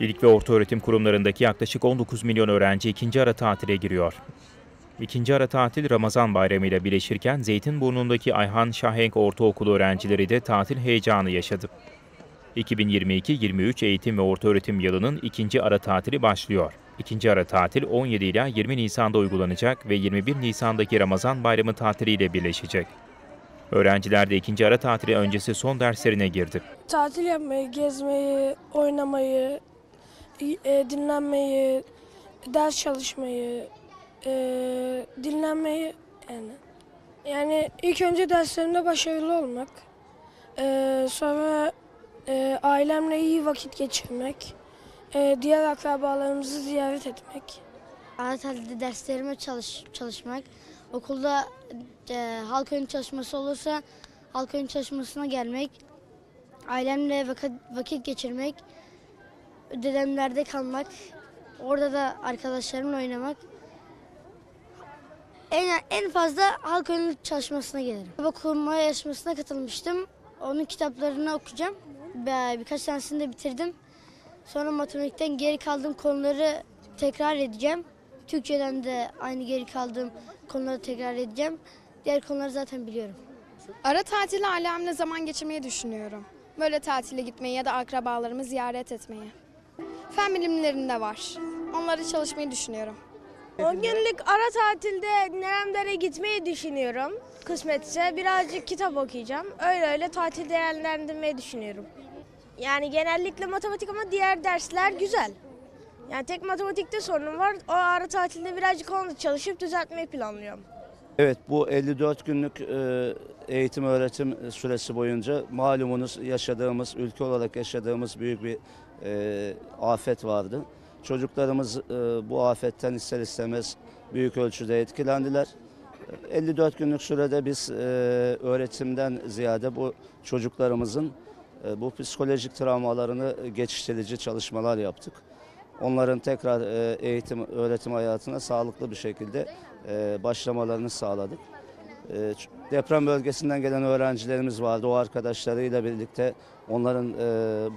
İlk ve orta öğretim kurumlarındaki yaklaşık 19 milyon öğrenci ikinci ara tatile giriyor. İkinci ara tatil Ramazan bayramı ile birleşirken Zeytinburnu'ndaki Ayhan Şahenk Ortaokulu öğrencileri de tatil heyecanı yaşadı. 2022-23 eğitim ve orta öğretim yılının ikinci ara tatili başlıyor. İkinci ara tatil 17 ila 20 Nisan'da uygulanacak ve 21 Nisan'daki Ramazan bayramı tatiliyle birleşecek. Öğrenciler de ikinci ara tatili öncesi son derslerine girdi. Tatil yapmayı, gezmeyi, oynamayı, e, dinlenmeyi, ders çalışmayı, e, dinlenmeyi yani. Yani ilk önce derslerimde başarılı olmak, e, sonra e, ailemle iyi vakit geçirmek, e, diğer akrabalarımızı ziyaret etmek. Ara derslerime çalış, çalışmak. Okulda e, halk oyunu çalışması olursa halk oyunu çalışmasına gelmek. Ailemle vakit, vakit geçirmek. Dedemlerde kalmak. Orada da arkadaşlarımla oynamak. En, en fazla halk oyunu çalışmasına gelirim. Kitap okuma yarışmasına katılmıştım. Onun kitaplarını okuyacağım. Bir- Birkaç tanesini de bitirdim. Sonra matematikten geri kaldığım konuları tekrar edeceğim. Türkçeden de aynı geri kaldığım konuları tekrar edeceğim. Diğer konuları zaten biliyorum. Ara tatili ailemle zaman geçirmeyi düşünüyorum. Böyle tatile gitmeyi ya da akrabalarımı ziyaret etmeyi. Fen bilimlerinde var. Onları çalışmayı düşünüyorum. 10 günlük ara tatilde Neremdere gitmeyi düşünüyorum. Kısmetse birazcık kitap okuyacağım. Öyle öyle tatil değerlendirmeyi düşünüyorum. Yani genellikle matematik ama diğer dersler güzel. Yani tek matematikte sorunum var. O ara tatilde birazcık onu çalışıp düzeltmeyi planlıyorum. Evet bu 54 günlük e, eğitim öğretim süresi boyunca malumunuz yaşadığımız, ülke olarak yaşadığımız büyük bir e, afet vardı. Çocuklarımız e, bu afetten ister istemez büyük ölçüde etkilendiler. E, 54 günlük sürede biz öğretimden ziyade bu çocuklarımızın bu psikolojik travmalarını geçiştirici çalışmalar yaptık. Onların tekrar e, eğitim, öğretim hayatına sağlıklı bir şekilde e, başlamalarını sağladık. E, Deprem bölgesinden gelen öğrencilerimiz vardı. O arkadaşlarıyla birlikte onların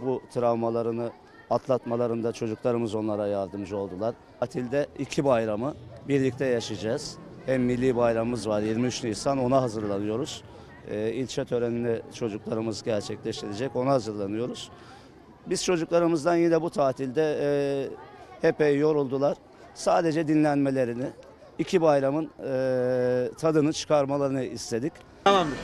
bu travmalarını atlatmalarında çocuklarımız onlara yardımcı oldular. Tatilde iki bayramı birlikte yaşayacağız. Hem milli bayramımız var 23 Nisan ona hazırlanıyoruz. E, törenini çocuklarımız gerçekleştirecek ona hazırlanıyoruz. Biz çocuklarımızdan yine bu tatilde e, epey yoruldular. Sadece dinlenmelerini, iki bayramın e, tadını çıkarmalarını istedik. Tamamdır.